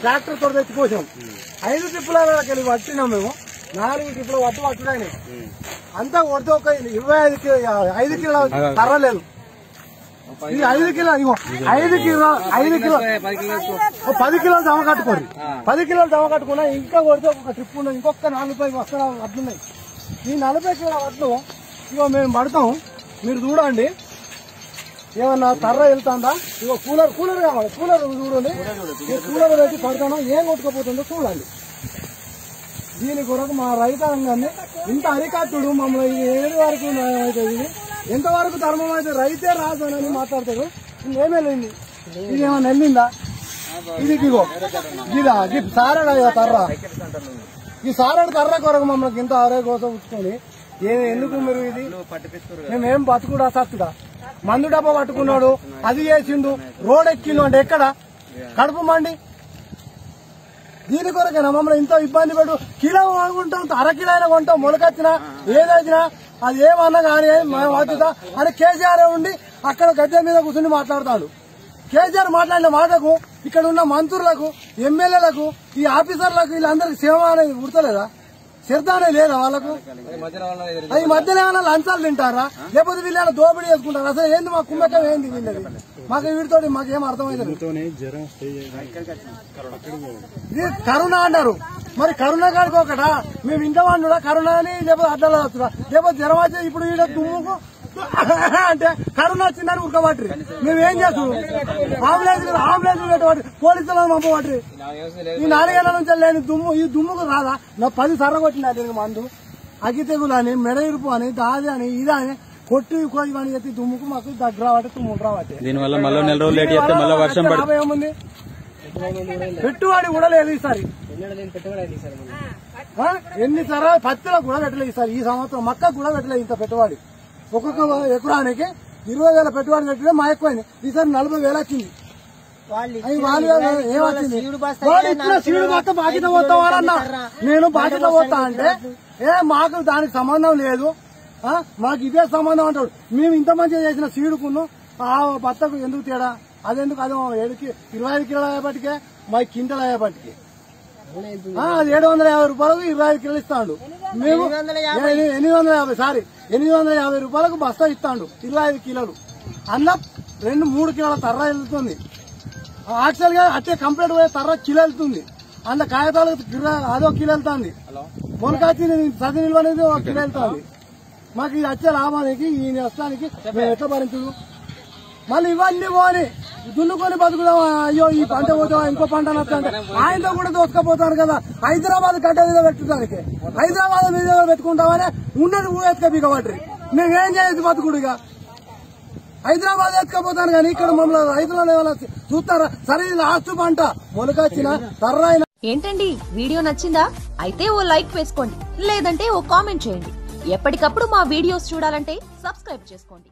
Tractor తోడు తెచ్చి పోసాం ఐదు ట్రిప్పుల పట్టినాం మేము. నాలుగు టిప్పులు పట్టు పట్టుడాయి అంతా కొడితే ఒక ఇరవై ఐదు కిలో ఐదు కిలో కర్రలేదు ఇది ఐదు కిలో ఇగో ఐదు కిలో ఐదు కిలో. పది కిలోలు దమ కట్టుకోండి పది కిలోలు దమ కట్టుకున్నా ఇంకా కొడితే ఒక ట్రిప్ ఉన్నది. ఇంకొక నలభై వస్తాయి వడ్లున్నాయి ఈ నలభై కిలో వడ్లు ఇగో మేము పడతాం. మీరు చూడండి. ఏమన్నా తర్ర వెళ్తాందా? ఇగో కూలర్ కూలర్ కావాలి. కూలర్ చూడండి. కూలర్ పెట్టి పడతాను. ఏం కొట్టుకుపోతుందో చూడండి. దీని కొరకు మా రైతాంగాన్ని ఇంత అరికట్టుడు మమ్మల్ని. ఏడు వరకు అవుతుంది. ఇది ఎంతవరకు ధర్మం అయితే రైతే రాదు అని మాట్లాడతారు ఏమేలింది ఇది ఏమన్నా వెళ్ళిందా? ఇది ఇగో. ఇదా ఇది సారాడు తర్ర. ఈ సారడు తర్ర కొరకు మమ్మల్ని ఇంత ఆరే కోసం ఉంచుకొని ఎందుకు మీరు ఇది? మేమేం బతుకుడా సత్తుడా మందు డబ్బా పట్టుకున్నాడు అది చేసిండు రోడ్ ఎక్కిండు అంటే ఎక్కడ? కడుపు మండి. దీని కొరకేనా? మమ్మల్ని ఇంత ఇబ్బంది పెట్టు. కిలో కొంటాం అరకిలో అయినా కొంటాం మొలకచ్చినా ఏదైనా. అది ఏమన్నా కానీ మా బాధ్యత. అని కేసీఆర్ ఉండి అక్కడ గద్దె మీద కూర్చుని మాట్లాడతాడు. కేసీఆర్ మాట్లాడిన మాటకు ఇక్కడ ఉన్న మంత్రులకు ఎమ్మెల్యేలకు ఈ ఆఫీసర్లకు వీళ్ళందరికీ సేవ అనేది గుర్తలేదా? అనేది లేదా వాళ్ళకు? ఈ మధ్యలో ఏమైనా లంచాలు తింటారా? లేకపోతే వీళ్ళు దోపిడీ చేసుకుంటారా? అసలు ఏంది మా కుమ్మకం ఏంది వీళ్ళది? మాకు మాకు ఏం అర్థమైంది కరుణ అన్నారు. మరి కరుణ కాడికి ఒకటా? మేము ఇంట్లో వాడుడా కరుణ అని లేకపోతే అడ్డాలో వస్తుందా లేకపోతే జ్వరం ఇప్పుడు ఈడ తుమ్ముకు అంటే కరుణ వచ్చిందని ఉరకబట్టి మేము ఏం చేస్తాం? అంబులెన్స్ అంబులెన్స్ పెట్టబట్టి పోలీసులను పంపబట్టి ఈ నాలుగేళ్ళ నుంచి లేని దుమ్ము ఈ దుమ్ముకు రాదా? నా పది సర్ర కొట్టింది దీనికి మందు? అగ్గి తెగులు అని మెడ ఇరుపు అని దాది అని ఇది అని కొట్టి కోయి అని చెప్పి దుమ్ముకు మాకు దగ్గర రావట్టే తుమ్ము రావట్టే దీనివల్ల మళ్ళీ నెల రోజులు లేట్ చేస్తే మళ్ళీ వర్షం పడుతుంది లాభం ఏముంది పెట్టుబడి కూడా లేదు ఈసారి? ఎన్ని తరాల పత్తిలో కూడా పెట్టలేదు ఈసారి ఈ సంవత్సరం మక్క కూడా పెట్టలేదు ఇంత పెట్టుబడి. ఒక్కొక్క ఎకరానికి ఇరవై వేల పెట్టుబడి పెట్టడం మా ఎక్కువైంది. ఈసారి నలభై వేలు వచ్చింది. బాధ్యత పోతావారన్నా నేను బాధ్యత పోతా అంటే ఏ మాకు దానికి సంబంధం లేదు. మాకు ఇదే సంబంధం అంటాడు. మేము ఇంత మంచిగా చేసిన సీడుకును ఆ భర్తకు ఎందుకు తేడా? అదెందుకు? అదే ఏడుకి ఇరవై ఐదు కిలోలు అయ్యేపటికే మా కింటలు అయ్యేపటికి. ఏడు వందల యాభై రూపాయలకు ఇరవై ఐదు కిలోలు ఇస్తాడు. మేము ఎనిమిది వందల యాభై సారీ ఎనిమిది వందల యాభై రూపాయలకు బస్తా ఇస్తాడు ఇరవై ఐదు కిలోలు. అన్న రెండు మూడు కిలోల తర్ర వెళ్తుంది. యాక్చువల్గా అట్టే కంప్లీట్ పోయే తర్ర కిలో వెళ్తుంది. అందులో కాగితాలు కిలో- అదో కిలో వెళ్తుంది. మొలకాచి సది నిల్వ అనేది ఒక కిలో వెళ్తుంది. మాకు ఇది వచ్చే లాభానికి ఈ నష్టానికి మేము ఎట్లా భరించదు? మళ్ళీ ఇవన్నీ పోని. దున్నుకొని బతుకుదాం? అయ్యో ఈ పంట పోతావా ఇంకో పంట నచ్చంటే ఆయనతో కూడా దోసుకపోతారు కదా. హైదరాబాద్ గడ్డ మీద పెట్టడానికి హైదరాబాద్ మీద పెట్టుకుంటామని ఉన్నది ఊ బిగబట్టి మేమేం చేయొచ్చు బతుకుడుగా హైదరాబాద్ ఎత్తుకపోతాను కానీ ఇక్కడ మమ్మల్ని రైతులను ఏమైనా చూస్తారా? సరే ఇది లాస్ట్ పంట. మొలకొచ్చిన తర్రైన ఏంటండి? వీడియో నచ్చిందా? అయితే ఓ లైక్ వేసుకోండి. లేదంటే ఓ కామెంట్ చేయండి. ఎప్పటికప్పుడు మా వీడియోస్ చూడాలంటే సబ్స్క్రైబ్ చేసుకోండి.